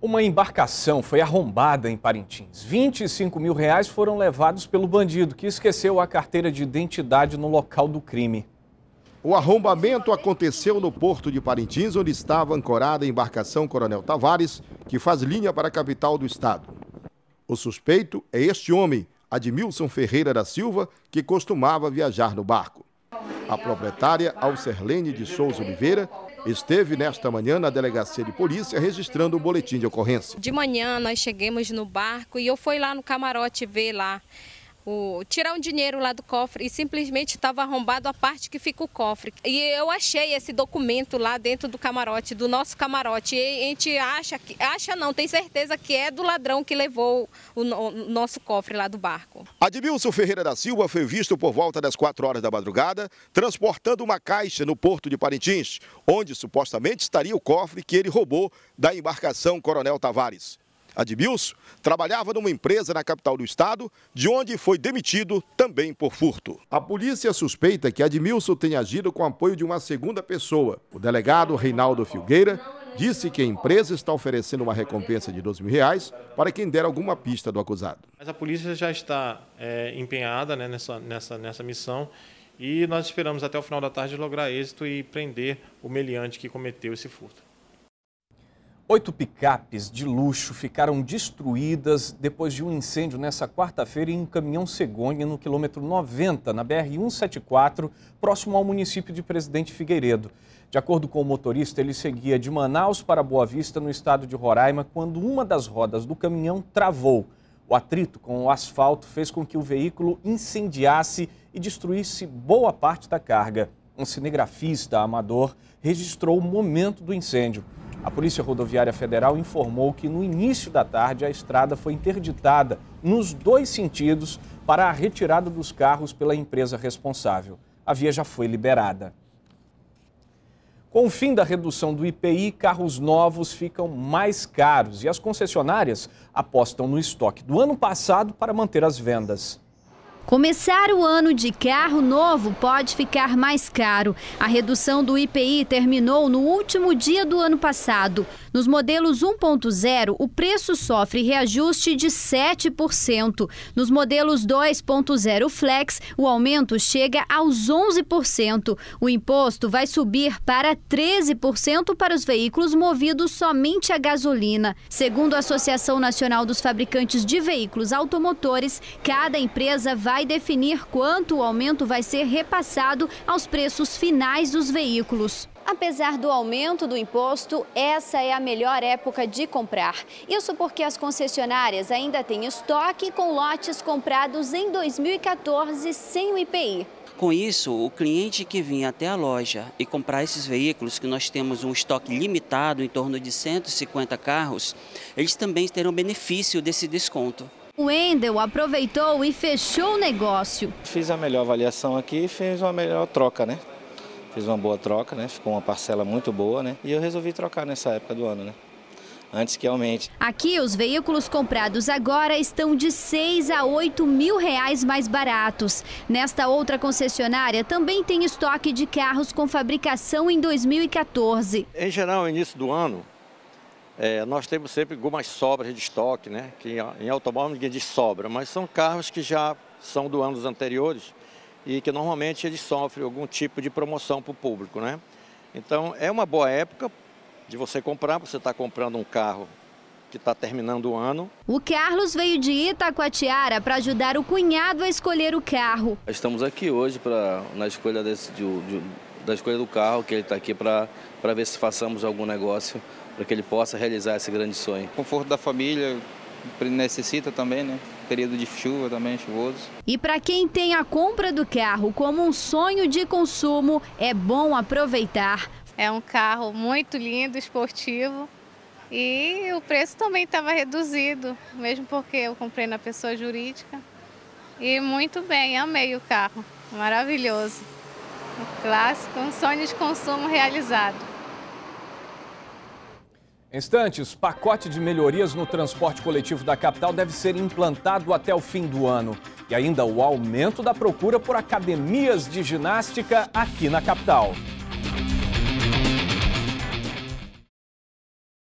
Uma embarcação foi arrombada em Parintins. 25 mil reais foram levados pelo bandido, que esqueceu a carteira de identidade no local do crime. O arrombamento aconteceu no porto de Parintins, onde estava ancorada a embarcação Coronel Tavares, que faz linha para a capital do estado. O suspeito é este homem, Admilson Ferreira da Silva, que costumava viajar no barco. A proprietária, Alcerlene de Souza Oliveira, esteve nesta manhã na delegacia de polícia registrando o boletim de ocorrência. De manhã nós chegamos no barco e eu fui lá no camarote ver lá o, tirar um dinheiro lá do cofre e simplesmente estava arrombado a parte que fica o cofre. E eu achei esse documento lá dentro do camarote, do nosso camarote. E a gente acha, que, acha não, tem certeza que é do ladrão que levou o, o nosso cofre lá do barco. Admilson Ferreira da Silva foi visto por volta das 4 horas da madrugada, transportando uma caixa no porto de Parintins, onde supostamente estaria o cofre que ele roubou da embarcação Coronel Tavares. Admilson trabalhava numa empresa na capital do estado, de onde foi demitido também por furto. A polícia suspeita que Admilson tenha agido com apoio de uma segunda pessoa. O delegado Reinaldo Filgueira disse que a empresa está oferecendo uma recompensa de 12 mil reais para quem der alguma pista do acusado. Mas a polícia já está é, empenhada né, nessa, nessa, nessa missão e nós esperamos até o final da tarde lograr êxito e prender o meliante que cometeu esse furto. Oito picapes de luxo ficaram destruídas depois de um incêndio nessa quarta-feira em um caminhão cegonha no quilômetro 90, na BR-174, próximo ao município de Presidente Figueiredo. De acordo com o motorista, ele seguia de Manaus para Boa Vista, no estado de Roraima, quando uma das rodas do caminhão travou. O atrito com o asfalto fez com que o veículo incendiasse e destruísse boa parte da carga. Um cinegrafista amador registrou o momento do incêndio. A Polícia Rodoviária Federal informou que no início da tarde a estrada foi interditada nos dois sentidos para a retirada dos carros pela empresa responsável. A via já foi liberada. Com o fim da redução do IPI, carros novos ficam mais caros e as concessionárias apostam no estoque do ano passado para manter as vendas. Começar o ano de carro novo pode ficar mais caro. A redução do IPI terminou no último dia do ano passado. Nos modelos 1.0, o preço sofre reajuste de 7%. Nos modelos 2.0 Flex, o aumento chega aos 11%. O imposto vai subir para 13% para os veículos movidos somente a gasolina. Segundo a Associação Nacional dos Fabricantes de Veículos Automotores, cada empresa vai definir quanto o aumento vai ser repassado aos preços finais dos veículos. Apesar do aumento do imposto, essa é a melhor época de comprar. Isso porque as concessionárias ainda têm estoque com lotes comprados em 2014 sem o IPI. Com isso, o cliente que vinha até a loja e comprar esses veículos, que nós temos um estoque limitado, em torno de 150 carros, eles também terão benefício desse desconto. O Wendel aproveitou e fechou o negócio. Fiz a melhor avaliação aqui e fiz uma melhor troca, né? Fiz uma boa troca, né? Ficou uma parcela muito boa, né? E eu resolvi trocar nessa época do ano, né? Antes que aumente. Aqui, os veículos comprados agora estão de 6 a 8 mil reais mais baratos. Nesta outra concessionária, também tem estoque de carros com fabricação em 2014. Em geral, no início do ano, é, nós temos sempre algumas sobras de estoque, né? Que em automóvel ninguém diz sobra, mas são carros que já são do anos anteriores e que normalmente eles sofrem algum tipo de promoção para o público, né? Então é uma boa época de você comprar, você está comprando um carro que está terminando o ano. O Carlos veio de Itacoatiara para ajudar o cunhado a escolher o carro. Estamos aqui hoje para na escolha desse, de, de, da escolha do carro, que ele está aqui para ver se façamos algum negócio para que ele possa realizar esse grande sonho. Conforto da família necessita também, né? período de chuva também, chuvoso. E para quem tem a compra do carro como um sonho de consumo, é bom aproveitar. É um carro muito lindo, esportivo. E o preço também estava reduzido, mesmo porque eu comprei na pessoa jurídica. E muito bem, amei o carro, maravilhoso. Clássico, um sonho de consumo realizado. Instantes, pacote de melhorias no transporte coletivo da capital deve ser implantado até o fim do ano. E ainda o aumento da procura por academias de ginástica aqui na capital.